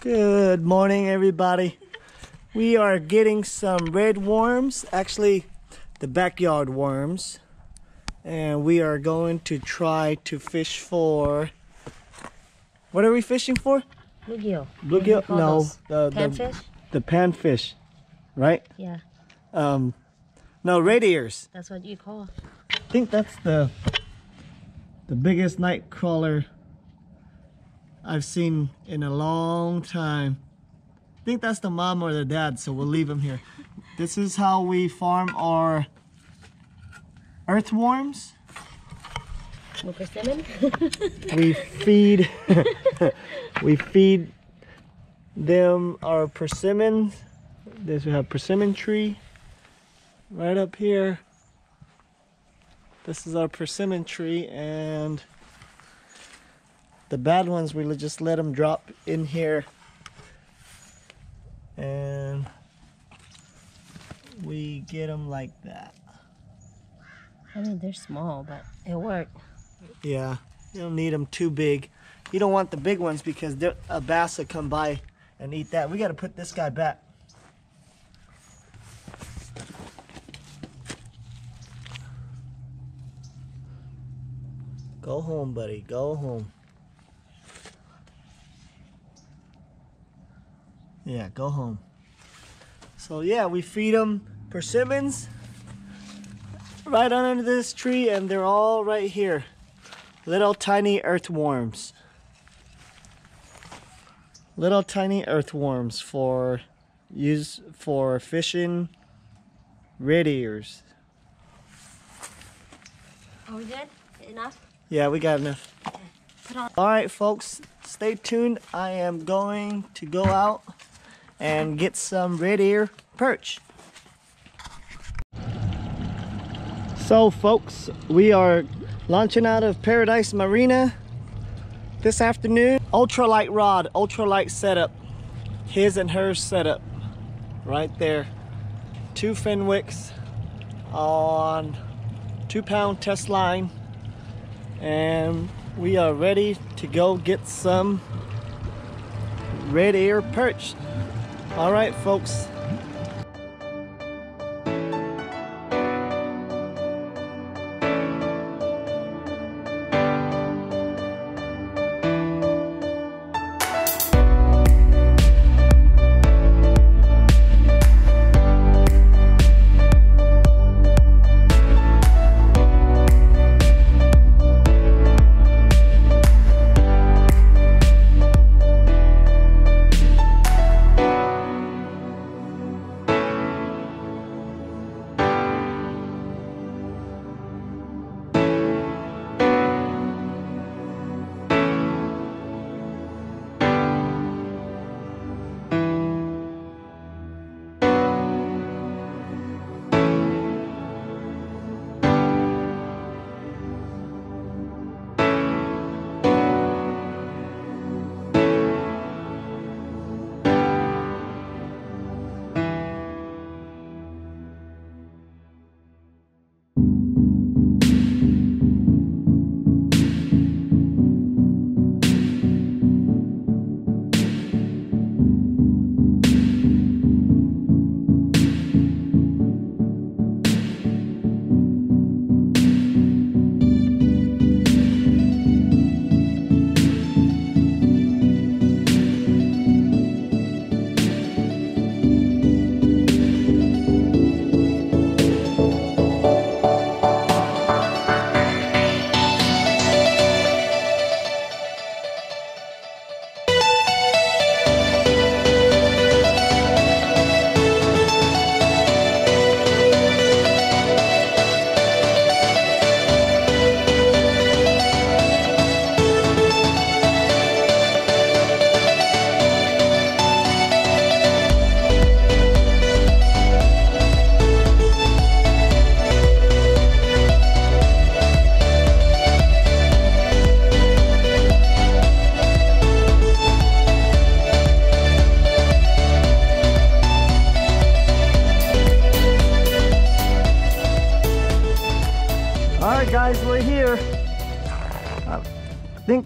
Good morning, everybody. We are getting some red worms, actually, the backyard worms, and we are going to try to fish for. What are we fishing for? Bluegill. Bluegill? No, the, the Panfish? the panfish, right? Yeah, Um, no, red ears. that's what you call. I think that's the the biggest night crawler I've seen in a long time. I think that's the mom or the dad, so we'll leave them here. This is how we farm our earthworms. We feed we feed them our persimmons. This we have persimmon tree right up here. This is our persimmon tree and the bad ones we just let them drop in here and we get them like that. I mean, they're small, but it worked. Yeah, you don't need them too big. You don't want the big ones because they're- a bass will come by and eat that. We got to put this guy back. Go home, buddy. Go home. Yeah, go home. So yeah, we feed them persimmons right under this tree and they're all right here. Little tiny earthworms. Little tiny earthworms for use for fishing red ears. Are we good? Enough? Yeah, we got enough. Put on. All right, folks, stay tuned. I am going to go out and get some red ear perch. So, folks, we are launching out of Paradise Marina this afternoon. Ultralight rod, ultralight setup. His and hers setup. Right there. Two Fenwicks on two pound test line and we are ready to go get some red ear perch. All right, folks.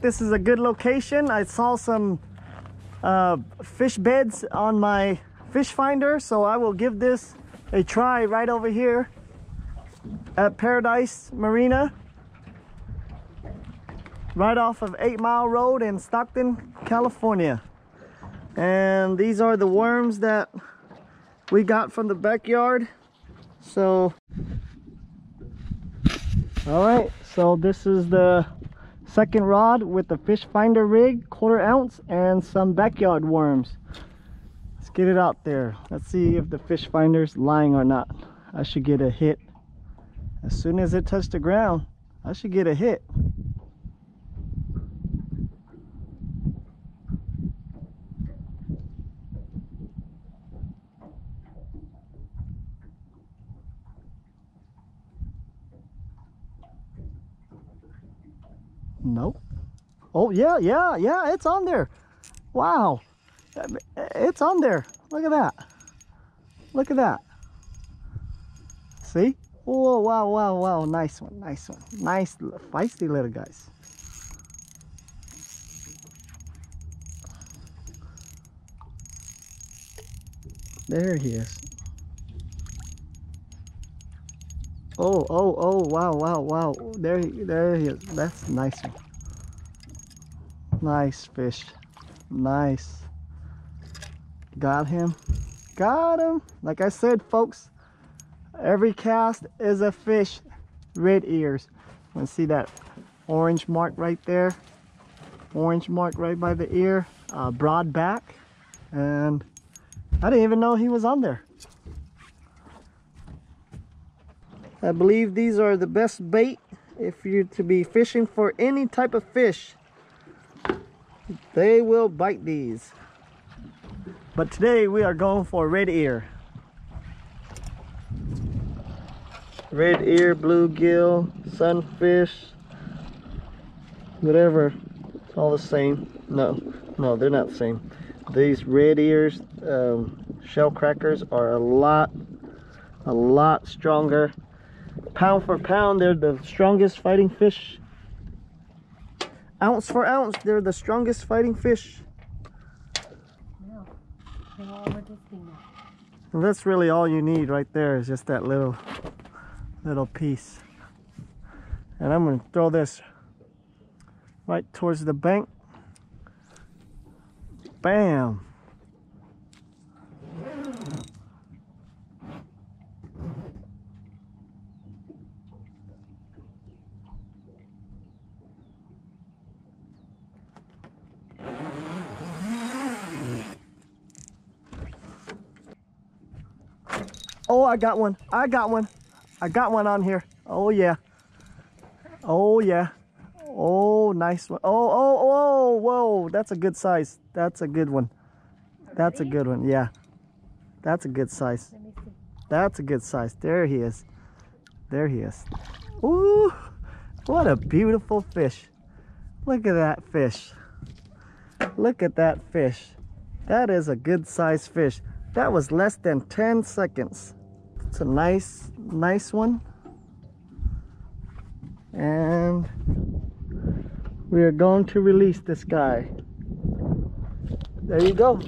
This is a good location. I saw some uh, fish beds on my fish finder. So I will give this a try right over here at Paradise Marina. Right off of 8 Mile Road in Stockton, California. And these are the worms that we got from the backyard. So, all right, so this is the second rod with the fish finder rig, quarter ounce, and some backyard worms. Let's get it out there. Let's see if the fish finder's lying or not. I should get a hit. As soon as it touched the ground, I should get a hit. Nope. Oh, yeah, yeah, yeah, it's on there. Wow. It's on there. Look at that. Look at that. See? Oh, wow, wow, wow. Nice one, nice one. Nice, feisty little guys. There he is. Oh, oh, oh, wow, wow, wow. There, there he is. That's nice one. Nice fish. Nice. Got him. Got him. Like I said, folks, every cast is a fish. Red ears. You see that orange mark right there? Orange mark right by the ear. Uh, broad back. And I didn't even know he was on there. I believe these are the best bait if you're to be fishing for any type of fish. They will bite these. But today we are going for red ear. Red ear, bluegill, sunfish, whatever. It's all the same. No, no, they're not the same. These red ears, um, shell crackers are a lot, a lot stronger pound for pound they're the strongest fighting fish ounce for ounce they're the strongest fighting fish. That's really all you need right there is just that little little piece. And I'm gonna throw this right towards the bank. Bam Oh, I got one. I got one. I got one on here. Oh, yeah. Oh, yeah. Oh, nice one. Oh, oh, oh, whoa. That's a good size. That's a good one. That's a good one. Yeah. That's a good size. That's a good size. There he is. There he is. Ooh, what a beautiful fish. Look at that fish. Look at that fish. That is a good size fish. That was less than 10 seconds. It's a nice, nice one. And we are going to release this guy. There you go.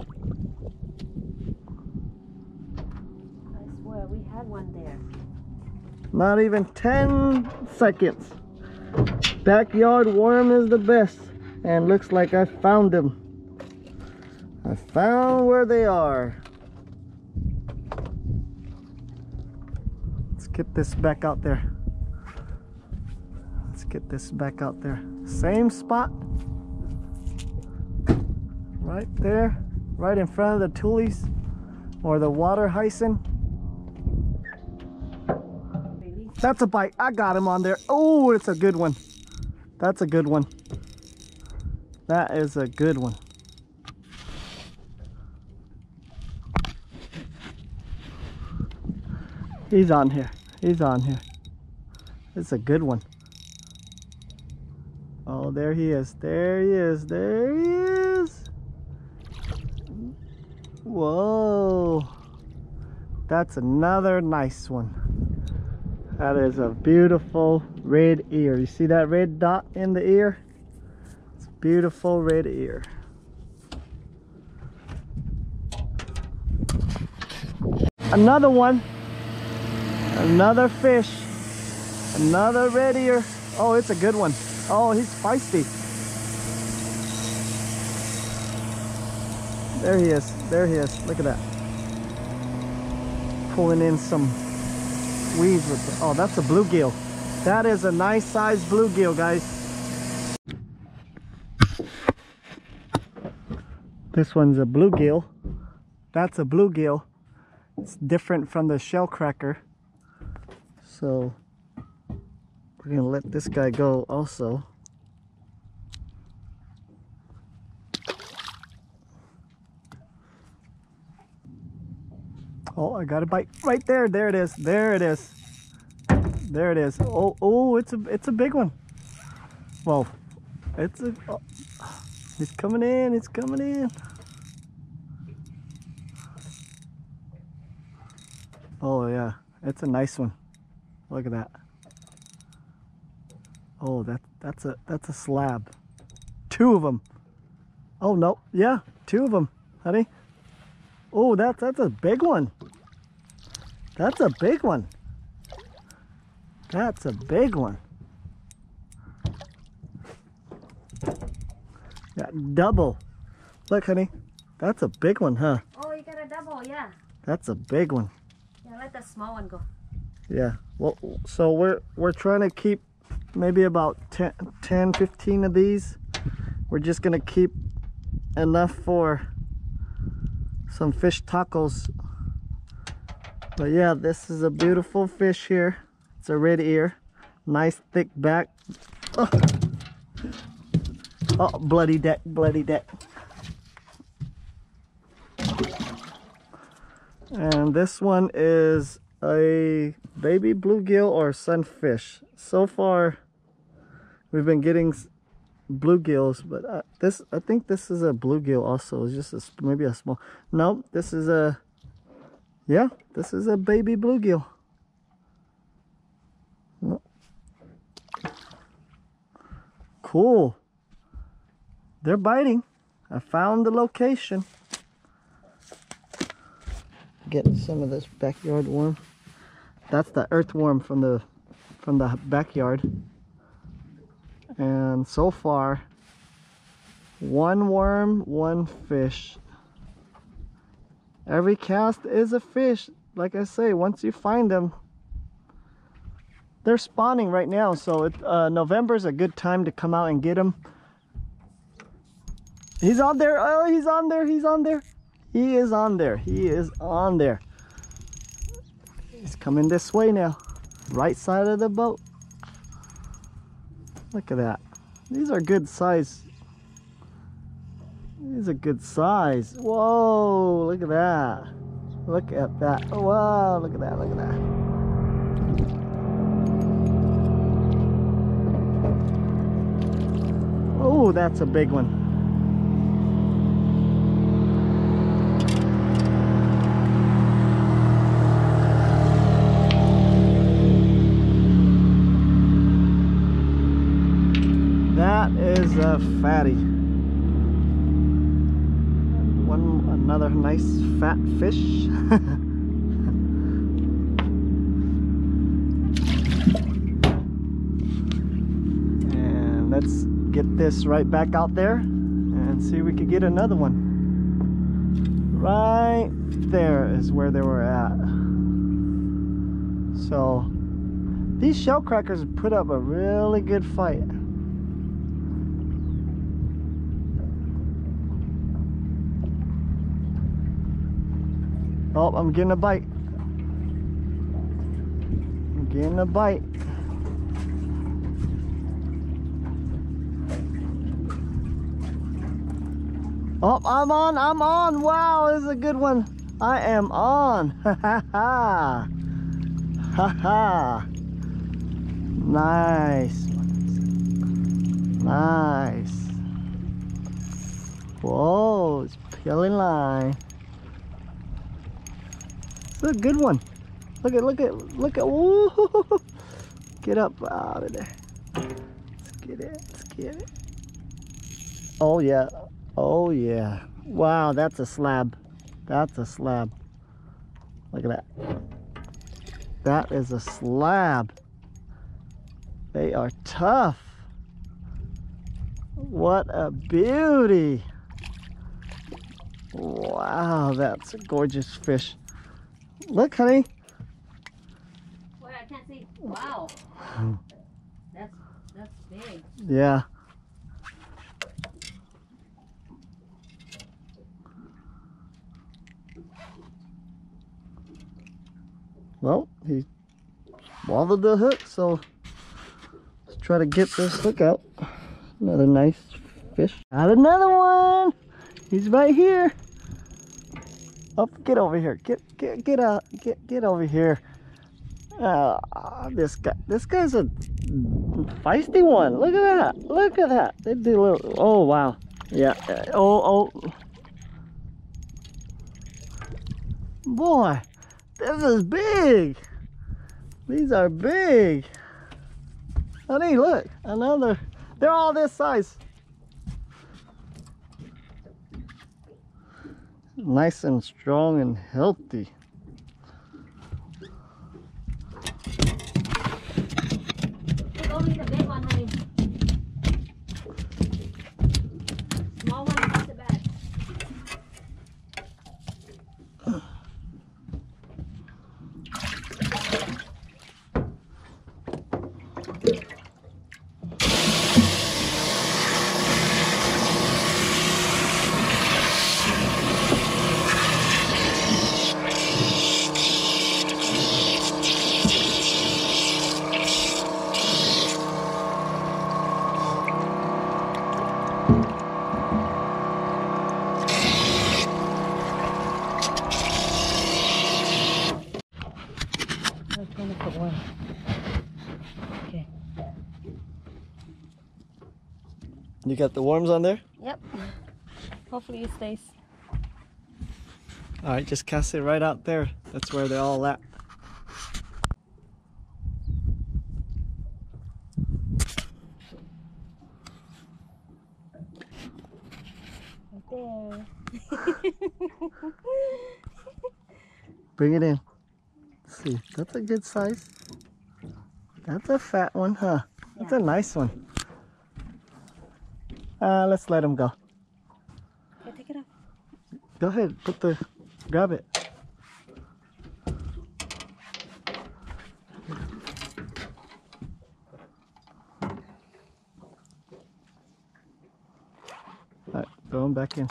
I swear we had one there. Not even 10 seconds. Backyard worm is the best. And looks like I found them. I found where they are. Get this back out there. Let's get this back out there. Same spot. Right there. Right in front of the tules or the water hyacinth. That's a bite. I got him on there. Oh, it's a good one. That's a good one. That is a good one. He's on here. He's on here. It's a good one. Oh, there he is. There he is. There he is. Whoa. That's another nice one. That is a beautiful red ear. You see that red dot in the ear? It's beautiful red ear. Another one. Another fish. Another red ear. Oh, it's a good one. Oh, he's feisty. There he is. There he is. Look at that. Pulling in some weeds with the, oh, that's a bluegill. That is a nice sized bluegill, guys. This one's a bluegill. That's a bluegill. It's different from the shell cracker. So we're gonna let this guy go also. Oh, I got a bite right there. There it is. There it is. There it is. Oh, oh, it's a it's a big one. Well, it's a. Oh, it's coming in. It's coming in. Oh yeah, it's a nice one. Look at that. Oh, that that's a that's a slab. Two of them. Oh no, yeah, two of them, honey. Oh, that's that's a big one. That's a big one. That's a big one. Yeah, double. Look, honey. That's a big one, huh? Oh, you got a double, yeah. That's a big one. Yeah, let the small one go. Yeah. Well, so we're we're trying to keep maybe about 10, 10 15 of these. We're just to keep enough for some fish tacos. But yeah, this is a beautiful fish here. It's a red ear. Nice thick back. Oh, oh bloody deck, bloody deck. And this one is a baby bluegill or sunfish. So far, we've been getting bluegills, but uh, this I think this is a bluegill also. It's just a, maybe a small. No, this is a yeah, this is a baby bluegill. Cool. They're biting. I found the location. Getting some of this backyard worm. That's the earthworm from the from the backyard. And so far, one worm, one fish. Every cast is a fish. Like I say, once you find them, they're spawning right now. So it, uh, November is a good time to come out and get them. He's on there. Oh, he's on there. He's on there. He is on there. He is on there. He's coming this way now. Right side of the boat. Look at that. These are good size. These are good size. Whoa, look at that. Look at that. Oh, wow, look at that, look at that. Oh, that's a big one. A fatty. One another nice fat fish. and let's get this right back out there and see if we could get another one. Right there is where they were at. So these shell crackers put up a really good fight. Oh, I'm getting a bite. I'm getting a bite. Oh, I'm on, I'm on. Wow, this is a good one. I am on. Ha ha ha. Ha ha. Nice. Nice. Whoa, it's peeling line. A good one. Look at, look at, look at! Get up out of there. Let's get it, let's get it. Oh yeah, oh yeah. Wow, that's a slab. That's a slab. Look at that. That is a slab. They are tough. What a beauty. Wow, that's a gorgeous fish. Look, honey. Wait, I can't see. Wow. That's that's big. Yeah. Well, he swallowed the hook, so let's try to get this hook out. Another nice fish. Got another one. He's right here. Oh, get over here. Get get get out. Get get over here. Ah, this guy. This guy's a feisty one. Look at that. Look at that. They do little. Oh wow. Yeah. uh, Oh oh. Boy, this is big. These are big. Honey, look. Another. They're all this size. Nice and strong and healthy. Look, only the big one, honey. Small one is not so bad. I'm trying to put one. Okay. You got the worms on there? Yep. Hopefully it stays. All right, just cast it right out there. That's where they're all at. Right there. Bring it in. Let's see, that's a good size. That's a fat one, huh? That's a nice one. Uh, let's let him go. Take it off. Go ahead, put the, grab it. All right, throw him back in.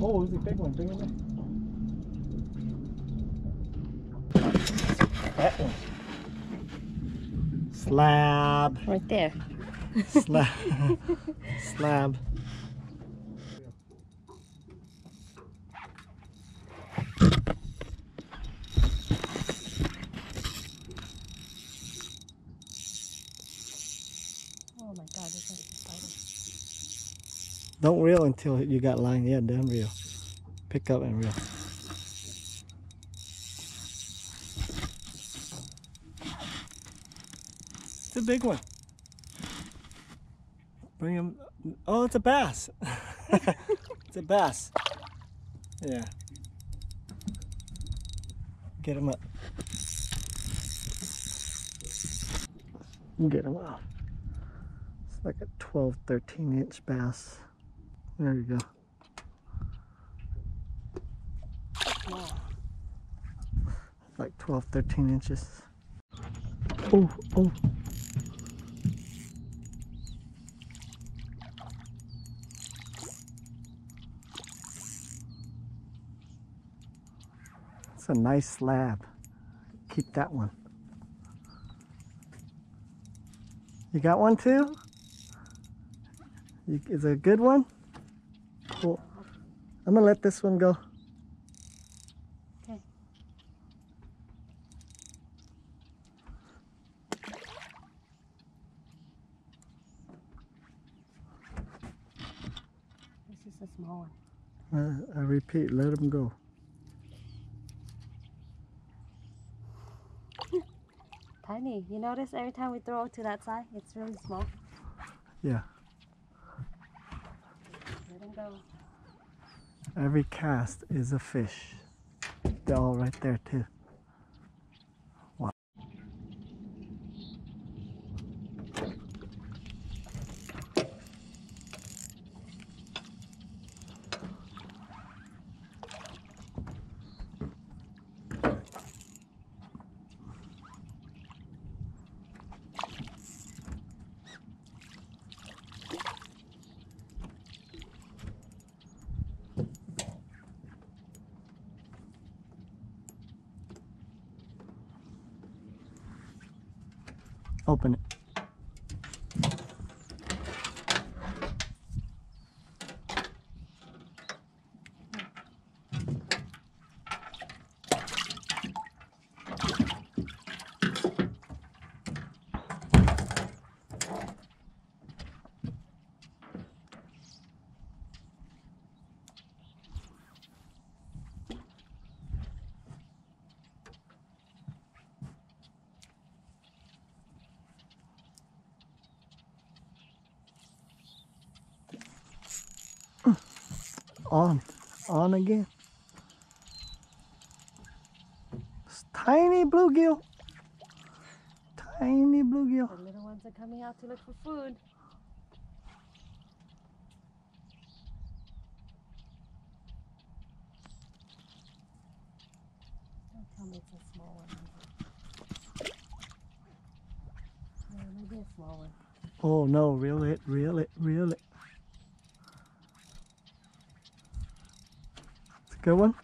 Oh, it's a big one. Bring it in. That one. Slab. Right there. Slab. Slab. Oh my god, this is spider. Don't reel until you got line. Yeah, then reel. Pick up and reel. It's a big one. Bring him. Oh, it's a bass. it's a bass. Yeah. Get him up. Get him off. It's like a 12, 13 inch bass. There you go. Like 12, 13 inches. Oh, oh. It's a nice slab. Keep that one. You got one too? You, is it a good one? Cool. I'm gonna let this one go. Okay. This is a small one. Uh, I repeat, let him go. Tiny. You notice every time we throw it to that side, it's really small. Yeah. Let him go. Every cast is a fish. They're all right there too. Wow. Open it. On. On again. It's tiny bluegill. Tiny bluegill. The little ones are coming out to look for food. Don't tell me it's a small one. Yeah, maybe a small one. Oh no, reel it, reel it, reel it. It's a good one.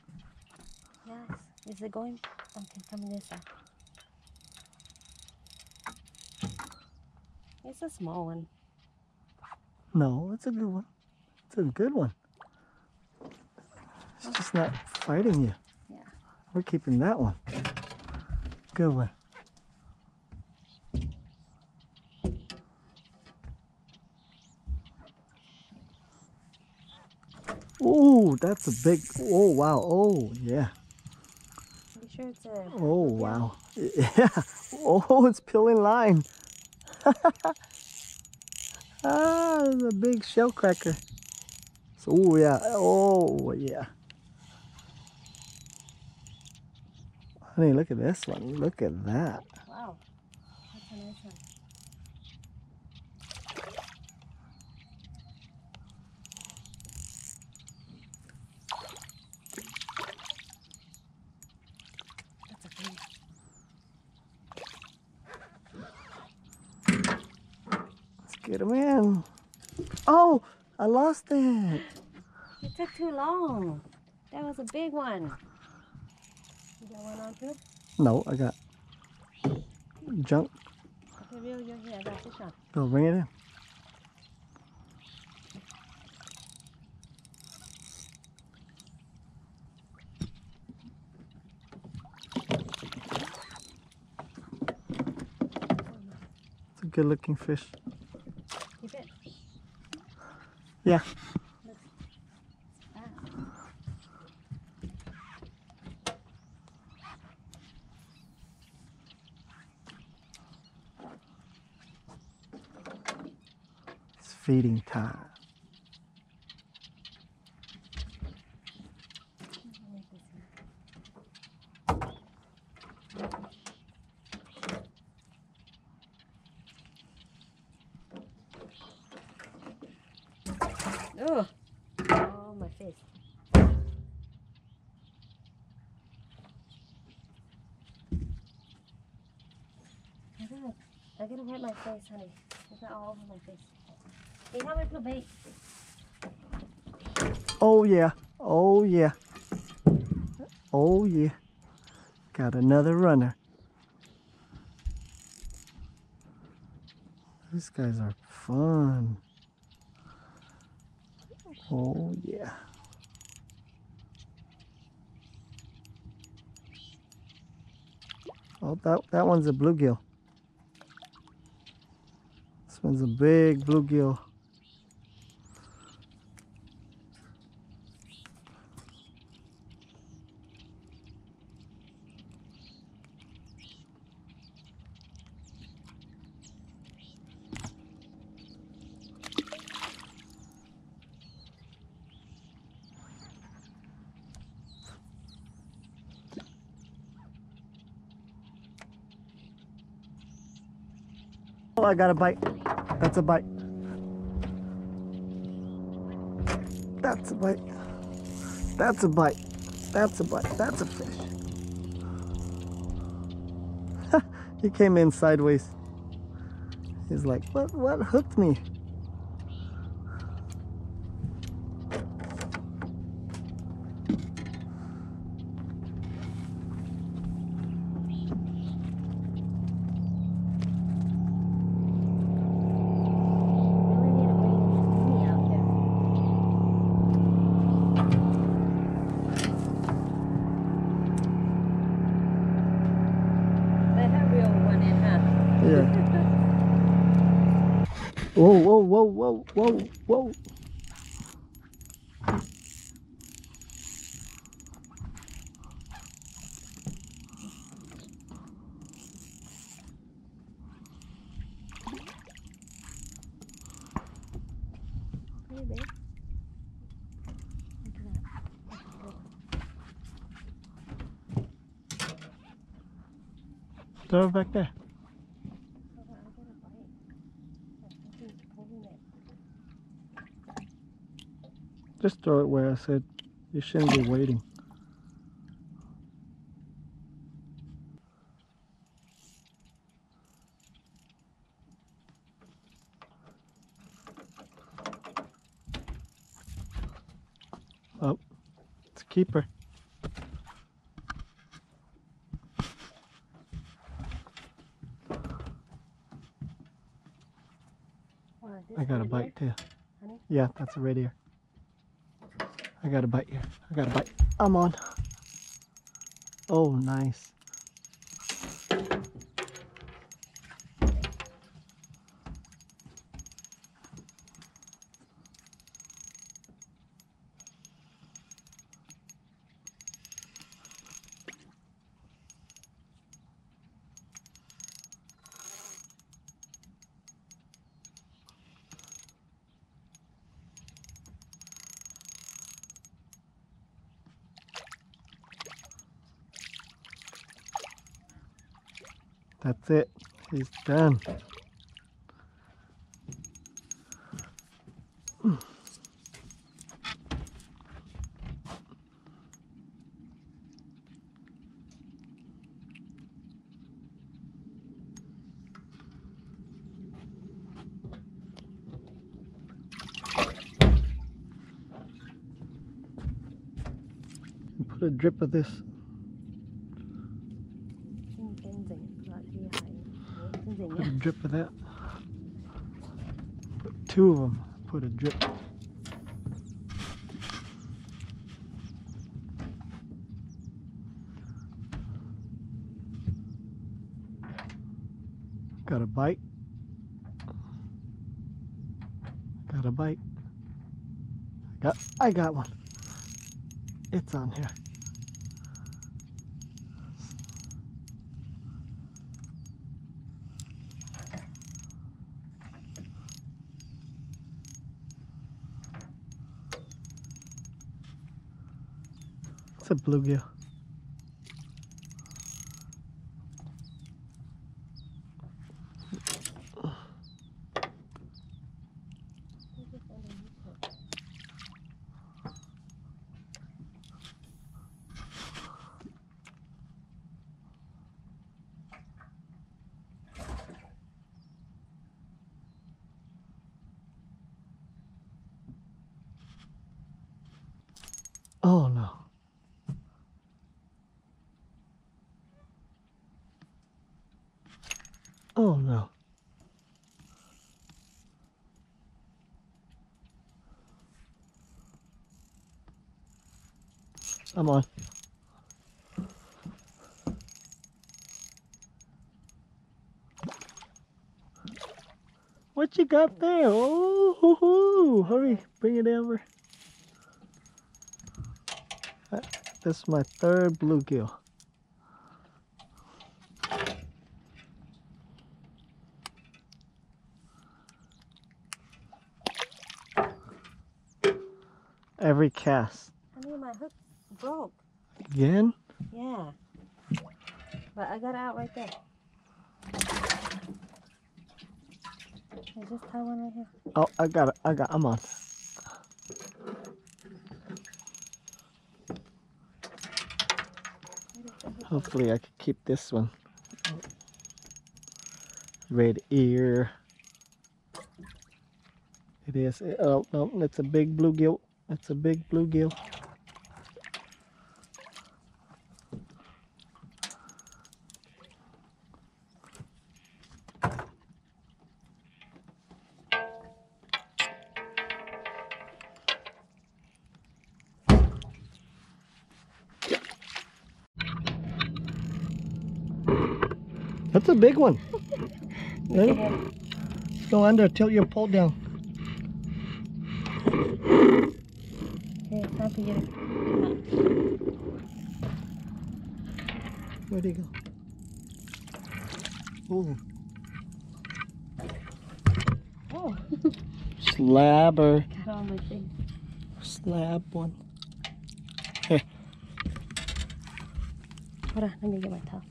Yes. Is it going? Okay, coming this side. It's a small one. No, it's a good one. It's a good one. It's just not fighting you. Yeah. We're keeping that one. Good one. Oh, that's a big. Oh wow. Oh yeah. Sure it's a Oh wow. Yeah. Oh, it's peeling line. ah, it's a big shell cracker. So, oh yeah. Oh yeah. Honey, look at this one. Look at that. wow? That's a nice one. Get him in. Oh, I lost it. It took too long. That was a big one. You got one on too? No, I got junk. Okay, reel your here. I got fish on. Go bring it in. It's a good looking fish. Keep it. Yeah. It's feeding time. Make this one. Ugh. Oh, my face. I gotta, I gotta wipe my honey. It's not all over my face. Hey, how? Oh yeah. Oh yeah. Oh yeah. Got another runner. These guys are fun. Oh yeah. Oh, that that one's a bluegill one's a big bluegill. Oh, I got a bite. That's a bite. That's a bite. That's a bite. That's a bite. That's a fish. he came in sideways. He's like, what, what hooked me? Really need to bring me out there. Let her reel one in, huh? Yeah. Whoa, whoa, whoa, whoa, whoa, whoa. Hey, babe. Look at that. Throw it back there. Hold on, I got a bite. Something's pulling it. Just throw it where I said. You shouldn't be waiting. Oh, it's a keeper. I got a bite too. Yeah, that's a red ear. I got a bite here. I got a bite. I'm on. Oh, nice. That's it. He's done. Put a drip of this. Drip of that. Put two of them. Put a drip. Got a bite. Got a bite. Got I got one. It's on here. It's a bluegill. Oh no. Oh no. I'm on. What you got there? Oh, hoo, hoo. hurry, bring it over. Uh, This is my third bluegill. Every cast. I mean, my hook broke. Again? Yeah. But I got it out right there. There's just tie one right here. Oh, I got it. I got. I'm on. Hopefully, I can keep this one. Red ear. It is. Oh, oh no, that's a big bluegill. That's a big bluegill. That's a big one. Let it go under. Tilt your pole down. Okay, it's time for you to come out. Where'd he go? Ooh, Oh, slabber. got on my face. Slab one. Hold on, let me get my towel.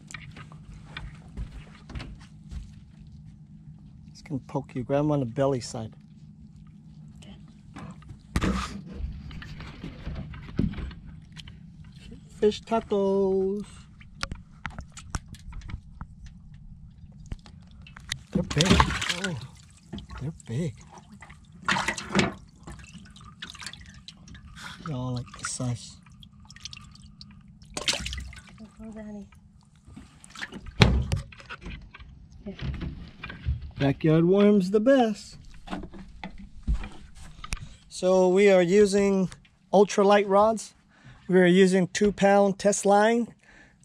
Poke you. Grab him on the belly side. Fish tacos. They're big. Oh, they're big. Y'all like the size. On, honey. Backyard worms the best. So we are using ultralight rods. We are using two pound test line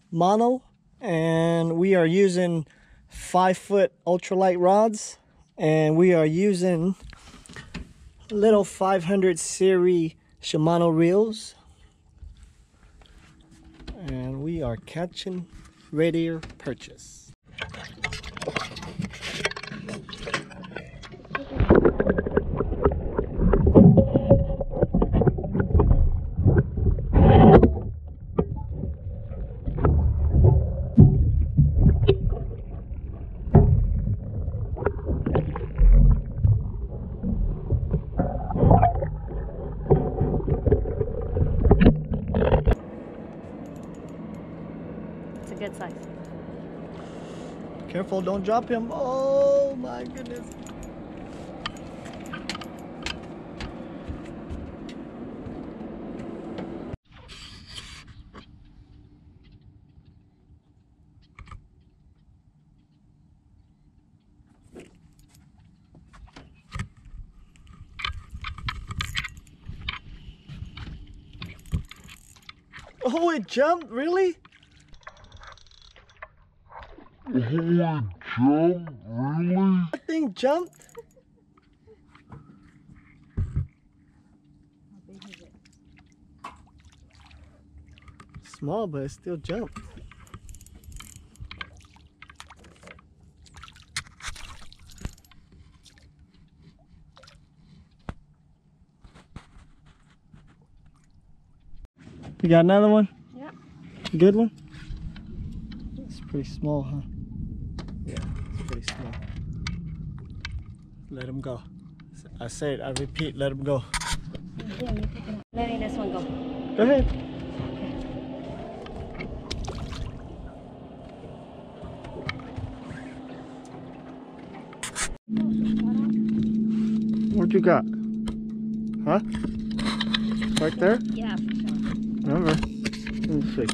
mono and we are using five foot ultralight rods and we are using little 500 series Shimano reels and we are catching radier purchase. Don't drop him. Oh my goodness. Oh, it jumped, really? Holy jump, really? That thing jumped? Small, but it still jumped. You got another one? Yep. Good one? It's pretty small, huh? Yeah, it's pretty small. Let him go. I say it, I repeat, let him go. Yeah, you pick it up. Letting this one go. Go ahead. What you got? Huh? Right there? Yeah, for sure. Remember. Let me see.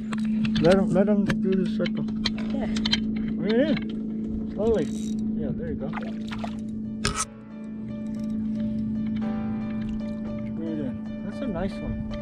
Let him let him do the circle. Yeah. Right in. Slowly. Yeah, there you go. Right